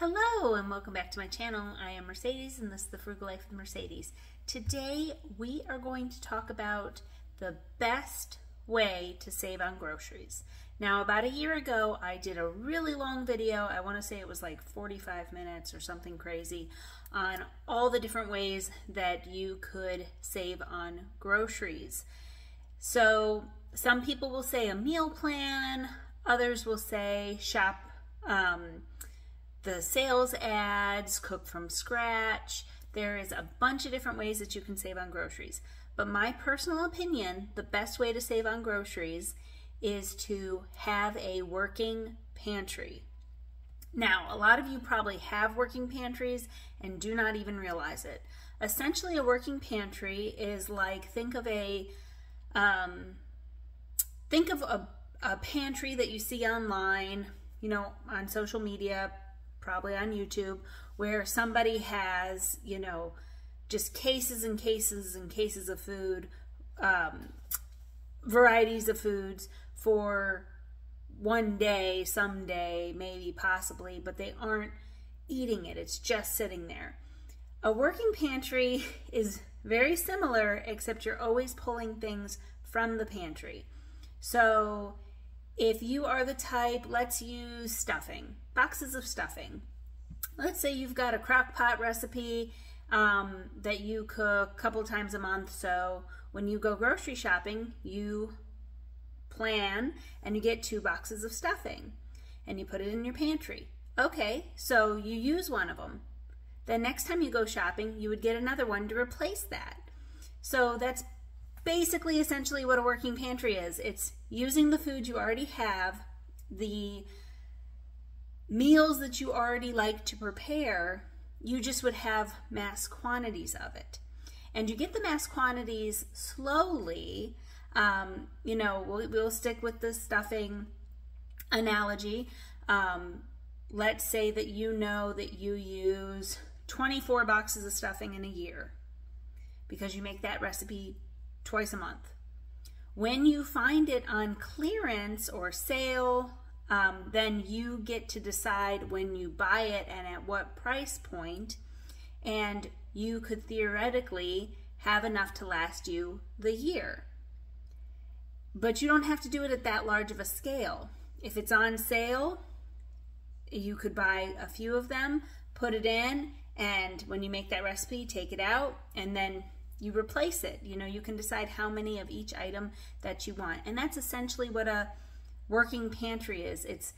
Hello and welcome back to my channel. I am Mercedes and this is the Frugal Life with Mercedes. Today we are going to talk about the best way to save on groceries. Now about a year ago I did a really long video, I want to say it was like 45 minutes or something crazy, on all the different ways that you could save on groceries. So some people will say a meal plan, others will say shop um, the sales ads, cook from scratch. There is a bunch of different ways that you can save on groceries. But my personal opinion, the best way to save on groceries is to have a working pantry. Now, a lot of you probably have working pantries and do not even realize it. Essentially, a working pantry is like think of a um, think of a, a pantry that you see online, you know, on social media, probably on YouTube, where somebody has, you know, just cases and cases and cases of food, um, varieties of foods for one day, someday, maybe, possibly, but they aren't eating it. It's just sitting there. A working pantry is very similar, except you're always pulling things from the pantry. So if you are the type, let's use stuffing, boxes of stuffing. Let's say you've got a crock pot recipe um, that you cook a couple times a month. So when you go grocery shopping, you plan and you get two boxes of stuffing and you put it in your pantry. Okay, so you use one of them. Then next time you go shopping, you would get another one to replace that. So that's basically essentially what a working pantry is. It's using the food you already have, the meals that you already like to prepare, you just would have mass quantities of it. And you get the mass quantities slowly. Um, you know, we'll, we'll, stick with the stuffing analogy. Um, let's say that you know that you use 24 boxes of stuffing in a year because you make that recipe twice a month. When you find it on clearance or sale, um, then you get to decide when you buy it and at what price point, and you could theoretically have enough to last you the year. But you don't have to do it at that large of a scale. If it's on sale, you could buy a few of them, put it in, and when you make that recipe, take it out, and then you replace it. You know, you can decide how many of each item that you want. And that's essentially what a working pantry is. It's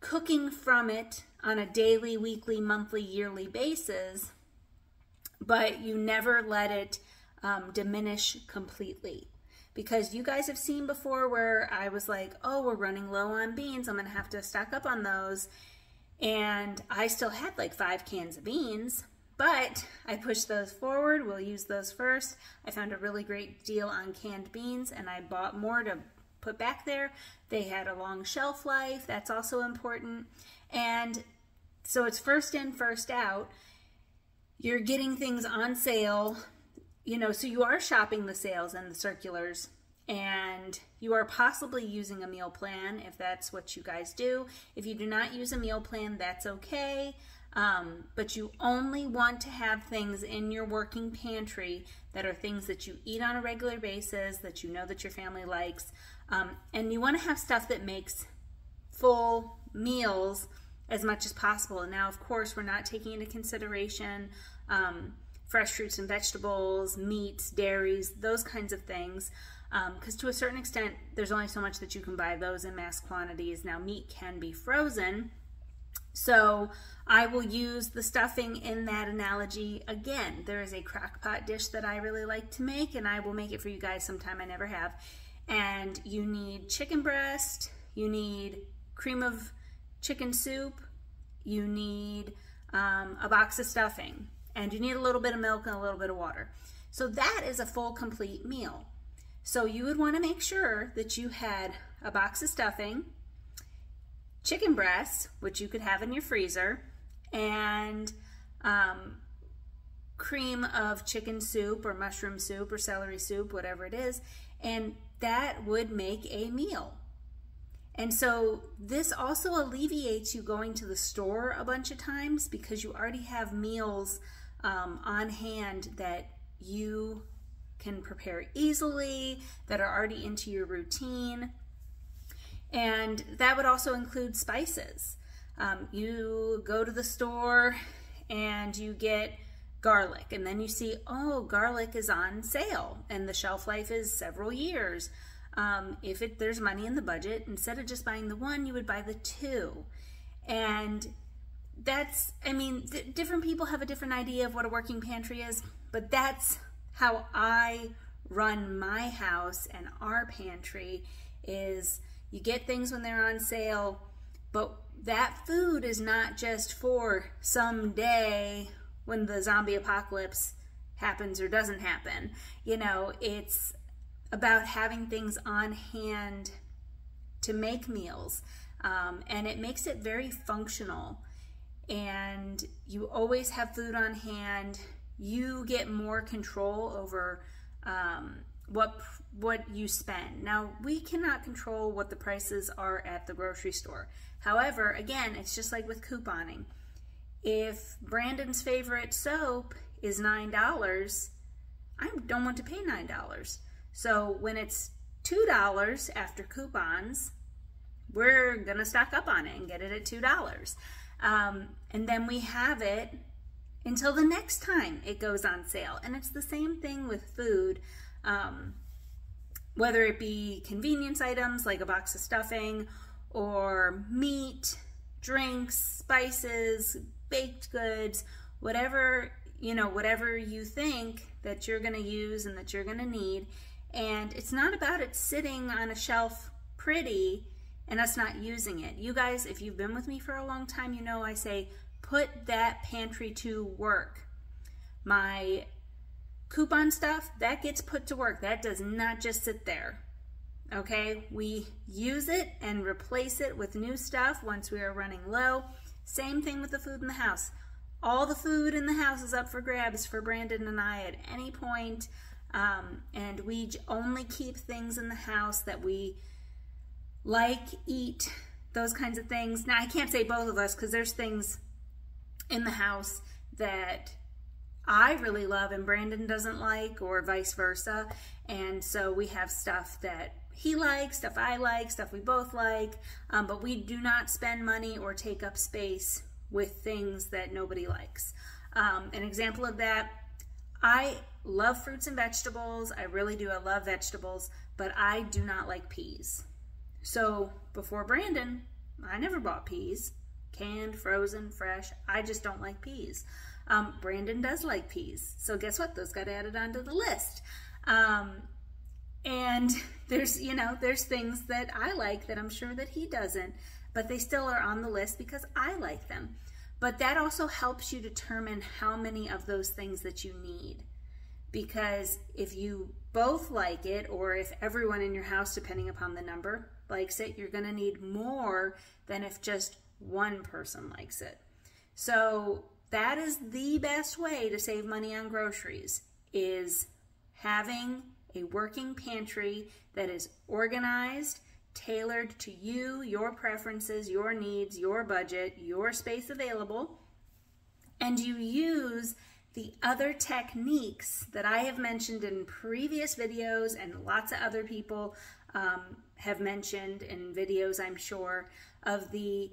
cooking from it on a daily, weekly, monthly, yearly basis, but you never let it um, diminish completely. Because you guys have seen before where I was like, oh, we're running low on beans. I'm going to have to stock up on those. And I still had like five cans of beans but I pushed those forward. We'll use those first. I found a really great deal on canned beans and I bought more to put back there. They had a long shelf life. That's also important. And so it's first in, first out. You're getting things on sale, you know, so you are shopping the sales and the circulars and you are possibly using a meal plan if that's what you guys do. If you do not use a meal plan, that's okay. Um, but you only want to have things in your working pantry that are things that you eat on a regular basis, that you know that your family likes. Um, and you want to have stuff that makes full meals as much as possible. And now, of course, we're not taking into consideration um, fresh fruits and vegetables, meats, dairies, those kinds of things. Because um, to a certain extent, there's only so much that you can buy those in mass quantities. Now, meat can be frozen so I will use the stuffing in that analogy again. There is a crock pot dish that I really like to make and I will make it for you guys sometime I never have. And you need chicken breast, you need cream of chicken soup, you need um, a box of stuffing, and you need a little bit of milk and a little bit of water. So that is a full complete meal. So you would want to make sure that you had a box of stuffing, chicken breasts, which you could have in your freezer, and um, cream of chicken soup or mushroom soup or celery soup, whatever it is, and that would make a meal. And so this also alleviates you going to the store a bunch of times because you already have meals um, on hand that you can prepare easily, that are already into your routine. And that would also include spices. Um, you go to the store and you get garlic, and then you see, oh, garlic is on sale, and the shelf life is several years. Um, if it, there's money in the budget, instead of just buying the one, you would buy the two. And that's, I mean, different people have a different idea of what a working pantry is, but that's how I run my house and our pantry is you get things when they're on sale, but that food is not just for someday when the zombie apocalypse happens or doesn't happen. You know, it's about having things on hand to make meals. Um, and it makes it very functional. And you always have food on hand. You get more control over um, what what you spend. Now we cannot control what the prices are at the grocery store. However, again, it's just like with couponing. If Brandon's favorite soap is $9, I don't want to pay $9. So when it's $2 after coupons, we're going to stock up on it and get it at $2. Um, and then we have it until the next time it goes on sale. And it's the same thing with food, um, whether it be convenience items like a box of stuffing or meat, drinks, spices, baked goods, whatever, you know, whatever you think that you're going to use and that you're going to need. And it's not about it sitting on a shelf pretty and us not using it. You guys, if you've been with me for a long time, you know I say put that pantry to work. My coupon stuff, that gets put to work. That does not just sit there. Okay, we use it and replace it with new stuff once we are running low. Same thing with the food in the house. All the food in the house is up for grabs for Brandon and I at any point, um, and we only keep things in the house that we like, eat, those kinds of things. Now, I can't say both of us because there's things in the house that I really love and Brandon doesn't like, or vice versa. And so we have stuff that he likes, stuff I like, stuff we both like, um, but we do not spend money or take up space with things that nobody likes. Um, an example of that, I love fruits and vegetables. I really do. I love vegetables, but I do not like peas. So before Brandon, I never bought peas. Canned, frozen, fresh. I just don't like peas. Um, Brandon does like peas. So guess what? Those got added onto the list. Um, and there's, you know, there's things that I like that I'm sure that he doesn't, but they still are on the list because I like them. But that also helps you determine how many of those things that you need. Because if you both like it, or if everyone in your house, depending upon the number, likes it, you're going to need more than if just one person likes it. So that is the best way to save money on groceries is having a working pantry that is organized, tailored to you, your preferences, your needs, your budget, your space available, and you use the other techniques that I have mentioned in previous videos and lots of other people um, have mentioned in videos, I'm sure, of the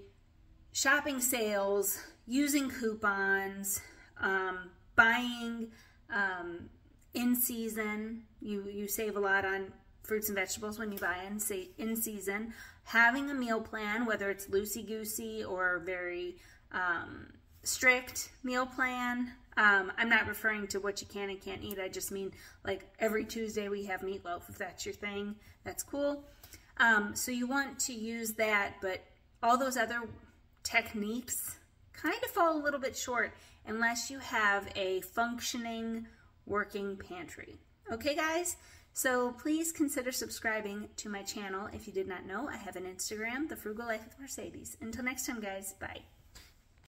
shopping sales, using coupons, um, buying um, in season. You you save a lot on fruits and vegetables when you buy in in season. Having a meal plan, whether it's loosey goosey or very um, strict meal plan. Um, I'm not referring to what you can and can't eat. I just mean like every Tuesday we have meatloaf. If that's your thing, that's cool. Um, so you want to use that, but all those other techniques kind of fall a little bit short unless you have a functioning working pantry. Okay, guys? So please consider subscribing to my channel. If you did not know, I have an Instagram, The Frugal Life with Mercedes. Until next time, guys, bye.